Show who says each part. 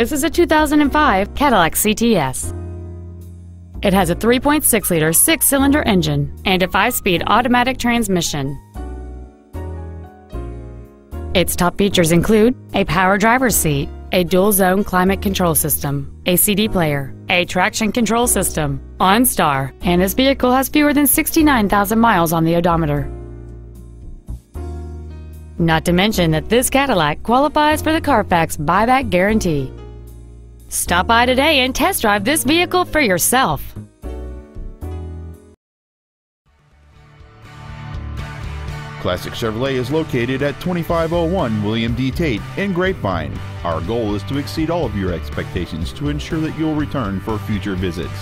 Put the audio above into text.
Speaker 1: This is a 2005 Cadillac CTS. It has a 3.6 liter six cylinder engine and a five speed automatic transmission. Its top features include a power driver's seat, a dual zone climate control system, a CD player, a traction control system, OnStar, and this vehicle has fewer than 69,000 miles on the odometer. Not to mention that this Cadillac qualifies for the Carfax buyback guarantee. Stop by today and test drive this vehicle for yourself.
Speaker 2: Classic Chevrolet is located at 2501 William D. Tate in Grapevine. Our goal is to exceed all of your expectations to ensure that you'll return for future visits.